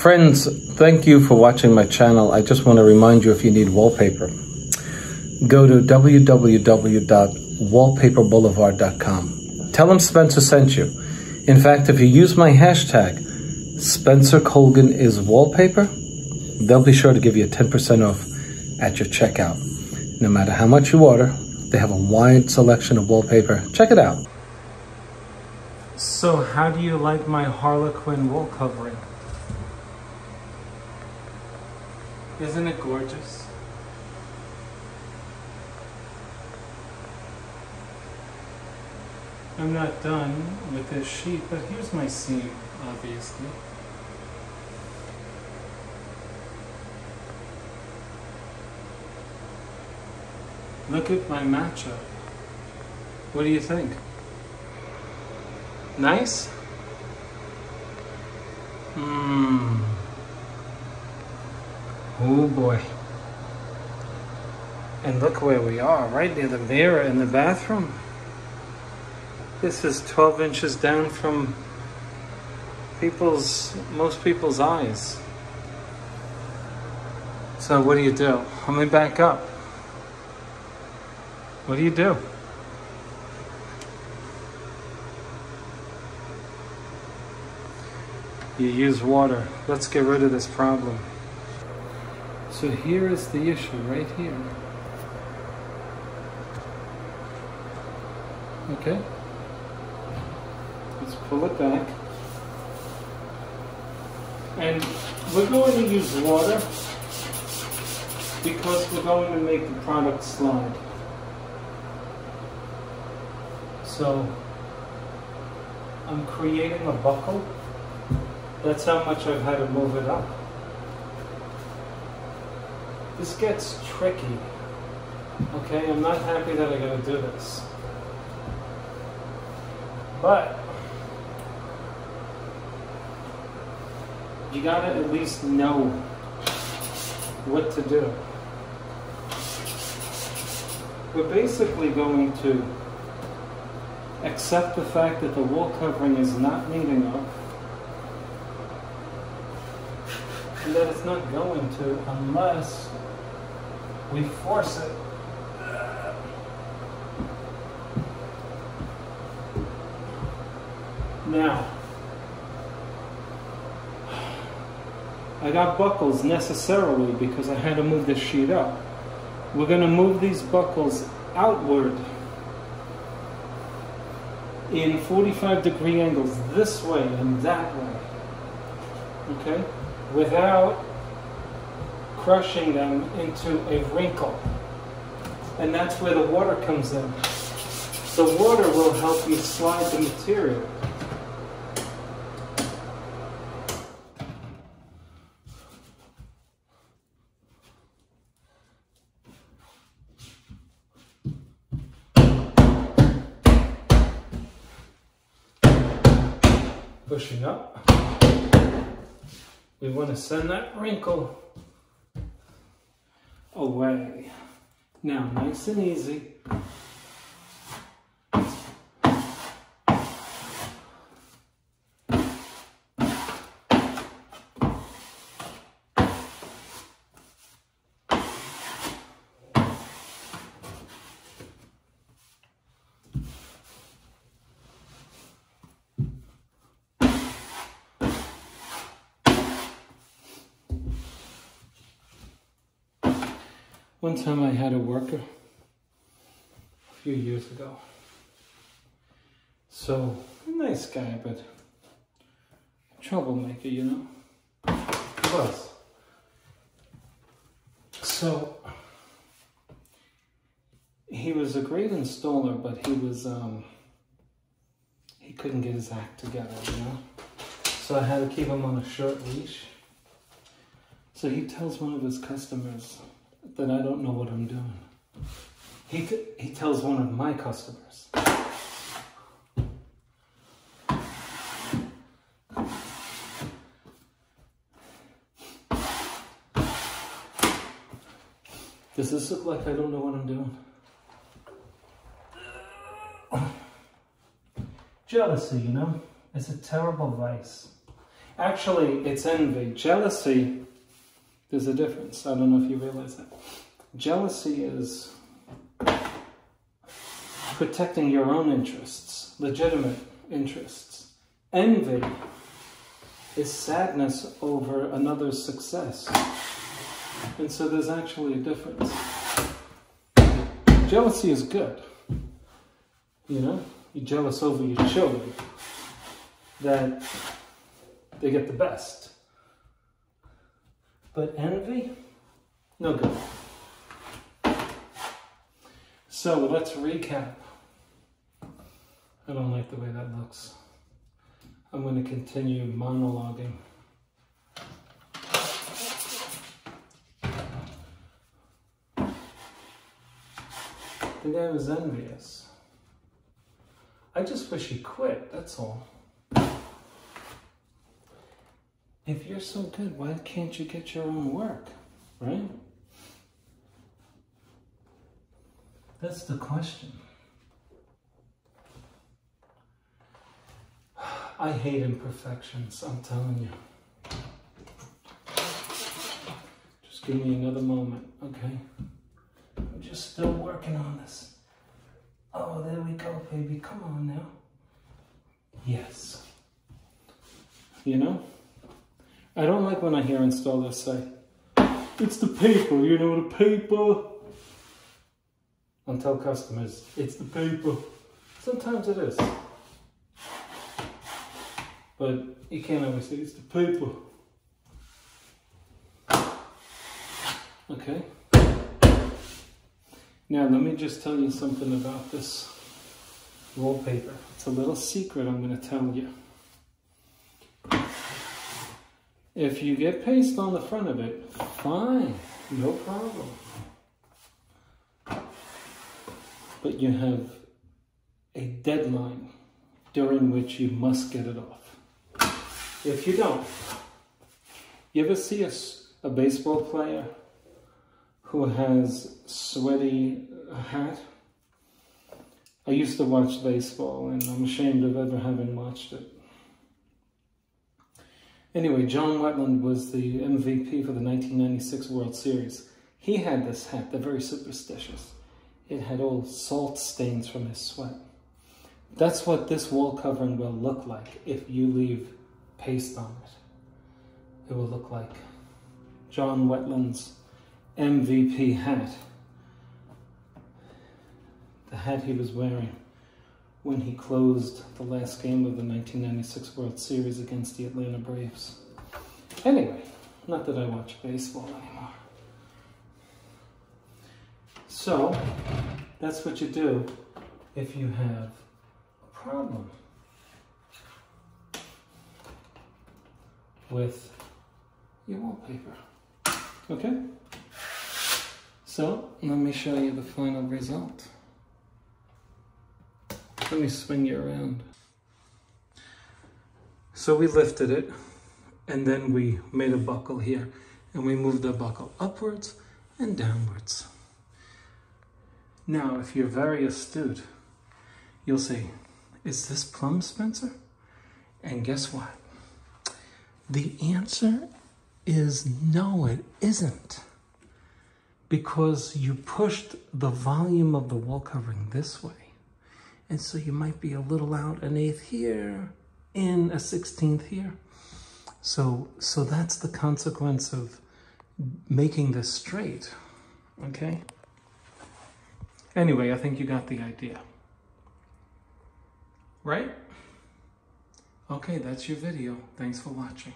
Friends, thank you for watching my channel. I just want to remind you if you need wallpaper, go to www.wallpaperboulevard.com. Tell them Spencer sent you. In fact, if you use my hashtag, Spencer Colgan is wallpaper, they'll be sure to give you a 10% off at your checkout. No matter how much you order, they have a wide selection of wallpaper. Check it out. So how do you like my Harlequin wall covering? Isn't it gorgeous? I'm not done with this sheet, but here's my seam, obviously. Look at my matchup. What do you think? Nice? Mmm. Oh boy. And look where we are, right near the mirror in the bathroom. This is 12 inches down from people's, most people's eyes. So what do you do? Let me back up. What do you do? You use water. Let's get rid of this problem. So here is the issue right here. Okay. Let's pull it back. And we're going to use water because we're going to make the product slide. So I'm creating a buckle. That's how much I've had to move it up. This gets tricky. Okay, I'm not happy that I gotta do this. But you gotta at least know what to do. We're basically going to accept the fact that the wall covering is not neat enough and that it's not going to unless we force it. Now, I got buckles necessarily because I had to move this sheet up. We're going to move these buckles outward in 45 degree angles this way and that way. Okay? Without crushing them into a wrinkle. And that's where the water comes in. The water will help you slide the material. Pushing up. We want to send that wrinkle away. Now, nice and easy. One time I had a worker a few years ago. So, nice guy, but troublemaker, you know? Was. So, he was a great installer, but he was, um, he couldn't get his act together, you know? So I had to keep him on a short leash. So he tells one of his customers, that I don't know what I'm doing. He, he tells one of my customers. Does this look like I don't know what I'm doing? Jealousy, you know, it's a terrible vice. Actually, it's envy. Jealousy, there's a difference. I don't know if you realize that. Jealousy is protecting your own interests, legitimate interests. Envy is sadness over another's success. And so there's actually a difference. Jealousy is good. You know, you're jealous over your children that they get the best. But envy, no good. So let's recap. I don't like the way that looks. I'm going to continue monologuing. The guy was envious. I just wish he quit, that's all. If you're so good, why can't you get your own work, right? That's the question. I hate imperfections, I'm telling you. Just give me another moment, okay? I'm just still working on this. Oh, there we go, baby. Come on now. Yes. You know? I don't like when I hear installers say, it's the paper, you know, the paper. And tell customers, it's the paper. Sometimes it is. But you can't always say it's the paper. Okay. Now let me just tell you something about this wallpaper. It's a little secret I'm going to tell you. If you get paste on the front of it, fine, no problem. But you have a deadline during which you must get it off. If you don't, you ever see a, a baseball player who has sweaty uh, hat? I used to watch baseball and I'm ashamed of ever having watched it. Anyway, John Wetteland was the MVP for the 1996 World Series. He had this hat, they're very superstitious. It had all salt stains from his sweat. That's what this wall covering will look like if you leave paste on it. It will look like John Wetteland's MVP hat. The hat he was wearing when he closed the last game of the 1996 World Series against the Atlanta Braves. Anyway, not that I watch baseball anymore. So, that's what you do if you have a problem with your wallpaper. Okay? So, let me show you the final result. Let me swing you around. So we lifted it and then we made a buckle here and we moved the buckle upwards and downwards. Now, if you're very astute, you'll say, is this plumb Spencer? And guess what? The answer is no, it isn't. Because you pushed the volume of the wall covering this way. And so you might be a little out an eighth here, in a 16th here. So, so that's the consequence of making this straight, okay? Anyway, I think you got the idea. Right? Okay, that's your video. Thanks for watching.